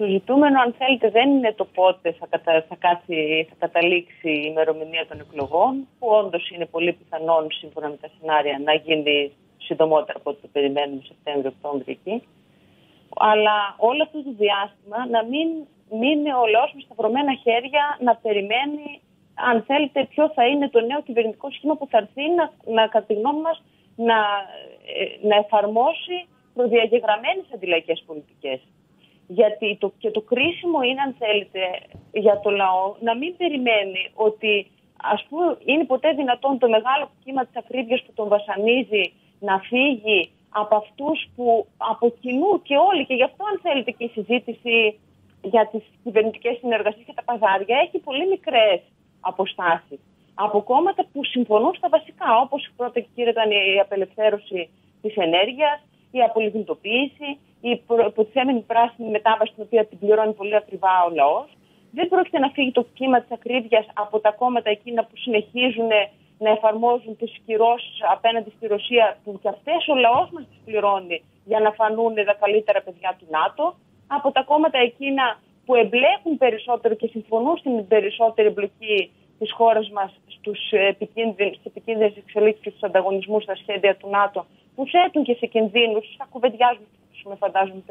το ζητούμενο, αν θέλετε, δεν είναι το πότε θα, κατα... θα, κάτσει, θα καταλήξει η ημερομηνία των εκλογών, που όντως είναι πολύ πιθανόν, σύμφωνα με τα σενάρια, να γίνει συντομότερα από ό,τι το περιμένουμε Σεπτέμβριο-Οκτώβριο εκεί. Αλλά όλο αυτό το διάστημα να μην μείνει ο λαός με σταυρωμένα χέρια να περιμένει, αν θέλετε, ποιο θα είναι το νέο κυβερνητικό σχήμα που θα έρθει να, να κατά τη γνώμη μας, να, ε, να εφαρμόσει προδιαγεγραμμένες αντιλαϊκές πολιτικές. Γιατί το, και το κρίσιμο είναι, αν θέλετε, για το λαό να μην περιμένει ότι ας πούμε είναι ποτέ δυνατόν το μεγάλο κύμα της ακρίβειας που τον βασανίζει να φύγει από αυτούς που από κοινού και όλοι. Και γι' αυτό αν θέλετε και η συζήτηση για τις κυβερνητικές συνεργασίες και τα παζάρια έχει πολύ μικρές αποστάσεις. Από κόμματα που συμφωνούν στα βασικά όπως πρώτα και κύριε ήταν η απελευθέρωση της ενέργειας, η απολυθυντοποίηση, η υποτιθέμενη πράσινη μετάβαση, την οποία την πληρώνει πολύ ακριβά ο λαός. Δεν πρόκειται να φύγει το κύμα της ακρίβειας από τα κόμματα εκείνα που συνεχίζουν να εφαρμόζουν τις κυρώσεις απέναντι στη Ρωσία, που και αυτές ο λαός μας τις πληρώνει για να φανούν τα καλύτερα παιδιά του ΝΑΤΟ. Από τα κόμματα εκείνα που εμπλέκουν περισσότερο και συμφωνούν στην περισσότερη εμπλοκή της χώρας μας στις επικίνδυνες εξελίξεις και στους ανταγωνισμούς στα σχέδια του ΝΑΤΟ που θέτουν και σε κινδύνους, θα κουβεντιάζουμε φαντάζομαι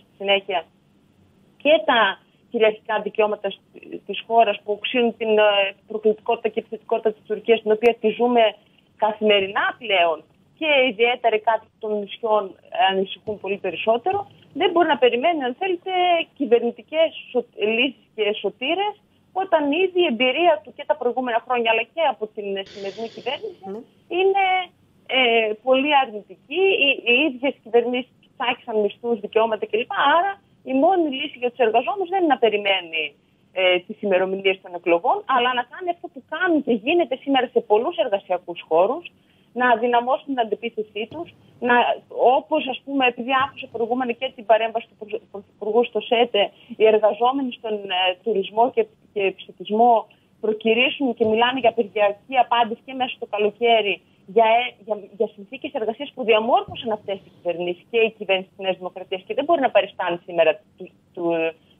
στη συνέχεια, και τα κυριαρχικά δικαιώματα της χώρας που οξύνουν την ε, προκλητικότητα και επιθετικότητα της Τουρκίας, την οποία τη ζούμε καθημερινά πλέον και ιδιαίτερα κάτι των νησιών ανησυχούν πολύ περισσότερο, δεν μπορεί να περιμένει, αν θέλετε, κυβερνητικές λύσεις και σωτήρες, όταν ήδη η εμπειρία του και τα προηγούμενα χρόνια, αλλά και από την σημερινή κυβέρνηση, ναι. είναι ε, πολύ αρνητική. Οι, οι ίδιες κυβερνήσεις ψάξαν μισθού, δικαιώματα κλπ. Άρα η μόνη λύση για τους εργαζόμενους δεν είναι να περιμένει ε, τις ημερομηνίες των εκλογών, αλλά να κάνει αυτό που κάνουν και γίνεται σήμερα σε πολλούς εργασιακούς χώρους, να αδυναμώσουν την αντιπίθεσή τους, όπως ας πούμε, επειδή άκουσα προηγούμενα και την παρέμβαση του Πρωθυπουργού στο ΣΕΤΕ, οι εργαζόμενοι στον ε, τουρισμό και, και ψηφισμό προκυρήσουν και μιλάνε για παιδιά απάντηση και μέσα στο καλοκαίρι για, ε, για, για συνθήκες εργασίας που διαμόρφωσαν αυτές οι κυβερνήσεις και η κυβέρνηση της Νέας Δημοκρατίας και δεν μπορεί να παριστάνει σήμερα του, του,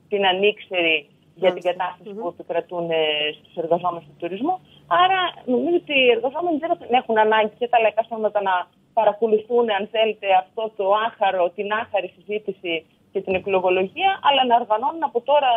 την ανοίξερη για την κατάσταση mm-hmm. που επικρατούν ε, στους εργαζόμενους του τουρισμού. Άρα, νομίζω ότι οι εργαζόμενοι δεν έχουν ανάγκη και τα λαϊκά σώματα να παρακολουθούν, αν θέλετε, αυτό το άχαρο, την άχαρη συζήτηση και την εκλογολογία, αλλά να οργανώνουν από τώρα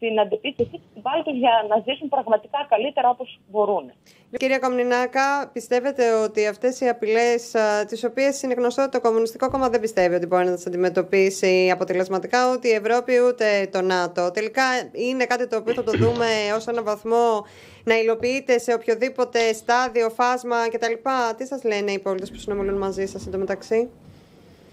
την αντεπίθεσή του πάλι για να ζήσουν πραγματικά καλύτερα όπως μπορούν. Κυρία Κομνηνάκα, πιστεύετε ότι αυτές οι απειλές, τις οποίες είναι γνωστό ότι το Κομμουνιστικό Κόμμα δεν πιστεύει ότι μπορεί να τις αντιμετωπίσει αποτελεσματικά ούτε η Ευρώπη ούτε το ΝΑΤΟ. Τελικά είναι κάτι το οποίο θα το δούμε ως έναν βαθμό να υλοποιείται σε οποιοδήποτε στάδιο, φάσμα κτλ. Τι σας λένε οι πολίτες που συνομιλούν μαζί σας εντωμεταξύ.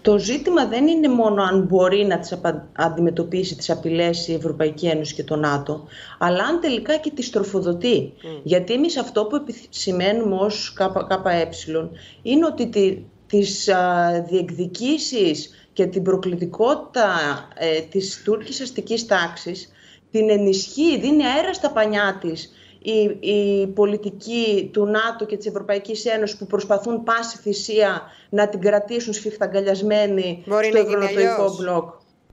Το ζήτημα δεν είναι μόνο αν μπορεί να τις αντιμετωπίσει τις απειλές η Ευρωπαϊκή Ένωση και το ΝΑΤΟ, αλλά αν τελικά και τις τροφοδοτεί. Mm. Γιατί εμείς αυτό που επισημαίνουμε ως ΚΕ είναι ότι τη, τις α, διεκδικήσεις και την προκλητικότητα ε, της Τούρκης αστικής τάξης την ενισχύει, δίνει αέρα στα πανιά της η, η πολιτική του ΝΑΤΟ και της Ευρωπαϊκής Ένωσης που προσπαθούν πάση θυσία να την κρατήσουν σφιχταγκαλιασμένη Μπορεί στο ευρωανατολικό μπλοκ.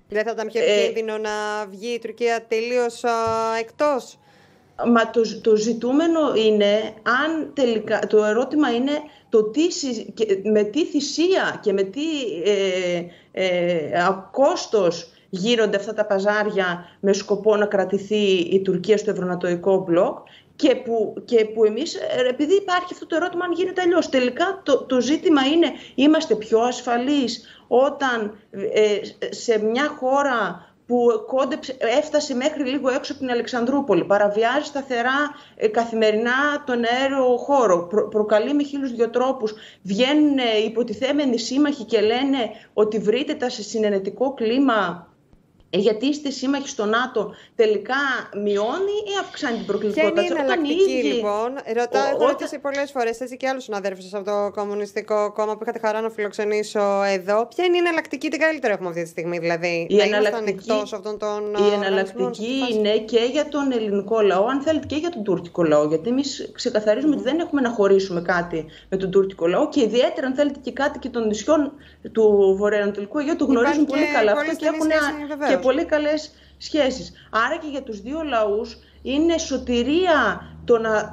Δεν θα ήταν πιο ε, επικίνδυνο να βγει η Τουρκία τελείως εκτός; Μα το, το ζητούμενο είναι, αν τελικά, το ερώτημα είναι το τι, με τι θυσία και με τι ε, ε, κόστος γίνονται αυτά τα παζάρια με σκοπό να κρατηθεί η Τουρκία στο ευρωανατολικό μπλοκ και που, και που εμείς, ε, επειδή υπάρχει αυτό το ερώτημα αν γίνεται αλλιώς. τελικά το, το ζήτημα είναι είμαστε πιο ασφαλείς όταν ε, σε μια χώρα που κόντεψε, έφτασε μέχρι λίγο έξω από την Αλεξανδρούπολη, παραβιάζει σταθερά ε, καθημερινά τον αέριο χώρο, προκαλεί με χίλιους δυο τρόπους, βγαίνουν υποτιθέμενοι σύμμαχοι και λένε ότι βρείτε σε συνενετικό κλίμα ε, γιατί είστε σύμμαχοι στο ΝΑΤΟ τελικά μειώνει ή αυξάνει την προκλητικότητα. Ποια είναι η εναλλακτική λοιπόν; Ρωτάω, έχω ρωτήσει πολλές φορές έτσι και άλλους συναδέλφους από το Κομμουνιστικό Κόμμα που είχατε χαρά να φιλοξενήσω εδώ. Ποια είναι η εναλλακτική, τι καλύτερο έχουμε αυτή τη στιγμή, δηλαδή. Η να εναλλακτική, αυτών των. Η εναλλακτική είναι και για τον ελληνικό λαό, αν θέλετε και για τον τουρκικό λαό. Γιατί εμείς ξεκαθαρίζουμε mm. ότι δεν έχουμε να χωρίσουμε κάτι με τον τουρκικό λαό και ιδιαίτερα, αν θέλετε, και κάτι και των νησιών του Βορειοανατολικού Αιγαίου το γνωρίζουν πολύ καλά αυτό και έχουν πολύ καλές σχέσεις. Άρα και για τους δύο λαούς είναι σωτηρία το να,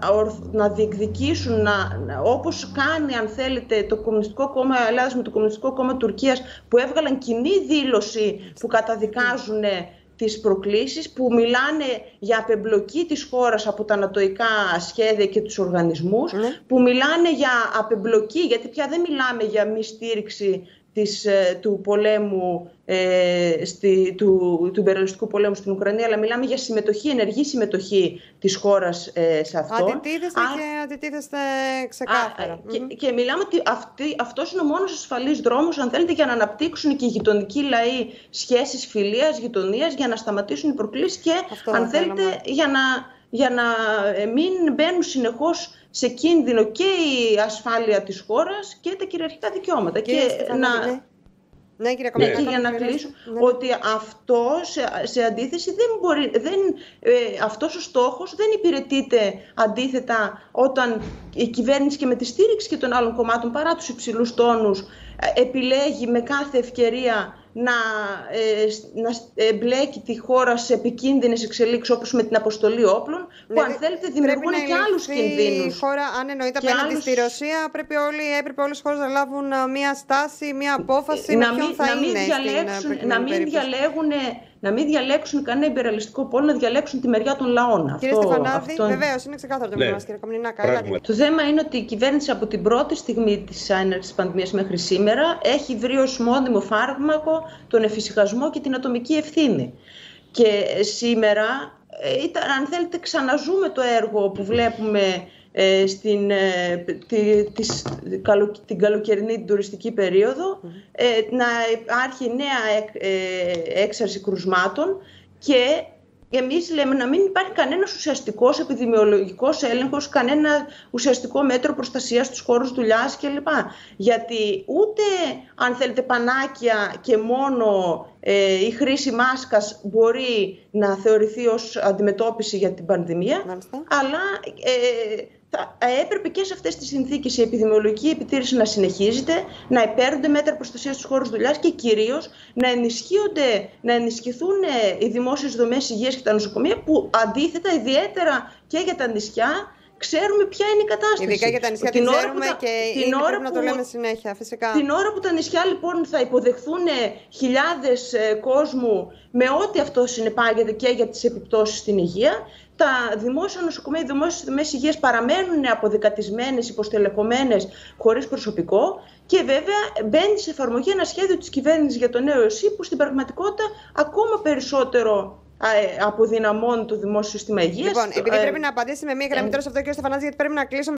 να διεκδικήσουν, να, όπως κάνει αν θέλετε το Κομμουνιστικό Κόμμα Ελλάδας με το Κομμουνιστικό Κόμμα Τουρκίας που έβγαλαν κοινή δήλωση που καταδικάζουν τις προκλήσεις, που μιλάνε για απεμπλοκή της χώρας από τα ανατοϊκά σχέδια και τους οργανισμούς, ναι. που μιλάνε για απεμπλοκή, γιατί πια δεν μιλάμε για μη στήριξη της, ε, του πολέμου, ε, στη, του, του υπεραλιστικού πολέμου στην Ουκρανία, αλλά μιλάμε για συμμετοχή, ενεργή συμμετοχή της χώρας ε, σε αυτό. Αντιτίθεστε Α, και αντιτίθεστε ξεκάθαρα. και, και, μιλάμε ότι αυτή, αυτός είναι ο μόνος ασφαλής δρόμος, αν θέλετε, για να αναπτύξουν και οι γειτονικοί λαοί σχέσεις φιλίας, γειτονίας, για να σταματήσουν οι προκλήσεις και, αν θέλετε, για να, για να ε, μην μπαίνουν συνεχώς σε κίνδυνο και η ασφάλεια της χώρας και τα κυριαρχικά δικαιώματα. και να... Ναι. Ναι, κύριε ναι. Και για να κλείσω, ναι. ότι αυτό σε, αντίθεση δεν μπορεί, δεν, ε, αυτός ο στόχος δεν υπηρετείται αντίθετα όταν η κυβέρνηση και με τη στήριξη και των άλλων κομμάτων παρά τους υψηλούς τόνους ε, επιλέγει με κάθε ευκαιρία να, ε, να εμπλέκει τη χώρα σε επικίνδυνες εξελίξεις όπως με την αποστολή όπλων, που αν θέλετε δημιουργούν και άλλους κινδύνους. Η χώρα, αν εννοείται απέναντι άλλους... στη Ρωσία, πρέπει όλοι, έπρεπε όλες οι χώρες να λάβουν ε, μία στάση, μία απόφαση. Να μην, θα να μην είναι διαλέξουν, στην, να μην διαλέγουν να μην διαλέξουν κανένα υπεραλιστικό πόλο, να διαλέξουν τη μεριά των λαών. Κύριε αυτό, Στεφανάδη, αυτό... βεβαίως, είναι ξεκάθαρο το μήνυμα, ναι. κύριε Καμινάκα. Το θέμα είναι ότι η κυβέρνηση από την πρώτη στιγμή της έναρξης της πανδημίας μέχρι σήμερα έχει βρει ως μόνιμο φάρμακο τον εφησυχασμό και την ατομική ευθύνη. Και σήμερα, ε, ήταν, αν θέλετε, ξαναζούμε το έργο που βλέπουμε ε, στην, ε, τη, της, καλο, την καλοκαιρινή την τουριστική περίοδο ε, να υπάρχει νέα ε, έξαρση κρουσμάτων και εμείς λέμε να μην υπάρχει κανένας ουσιαστικός επιδημιολογικός έλεγχος, κανένα ουσιαστικό μέτρο προστασίας στους χώρους δουλειάς κλπ. Γιατί ούτε αν θέλετε πανάκια και μόνο ε, η χρήση μάσκας μπορεί να θεωρηθεί ως αντιμετώπιση για την πανδημία, αλλά ε, θα έπρεπε και σε αυτές τις συνθήκες η επιδημιολογική επιτήρηση να συνεχίζεται, να επέρονται μέτρα προστασίας στους χώρους δουλειάς και κυρίως να ενισχύονται, να ενισχυθούν ε, οι δημόσιες δομές υγείας και τα νοσοκομεία, που αντίθετα, ιδιαίτερα και για τα νησιά, ξέρουμε ποια είναι η κατάσταση. Ειδικά για τα νησιά την, την ξέρουμε τα, και την ώρα που, να το λέμε συνέχεια, φυσικά. Την ώρα που τα νησιά λοιπόν θα υποδεχθούν χιλιάδες ε, κόσμου με ό,τι αυτό συνεπάγεται και για τις επιπτώσεις στην υγεία, τα δημόσια νοσοκομεία, οι δημόσιες δομές υγείας παραμένουν αποδεκατισμένες, υποστελεχωμένες, χωρίς προσωπικό και βέβαια μπαίνει σε εφαρμογή ένα σχέδιο της κυβέρνησης για το νέο ΕΣΥ που στην πραγματικότητα ακόμα περισσότερο ε, αποδυναμώνει το δημόσιο σύστημα υγείας. Λοιπόν, επειδή ε, πρέπει να απαντήσει με μία γραμμή ε, τώρα σε αυτό, κύριε Στεφανάζη, γιατί πρέπει να κλείσουμε.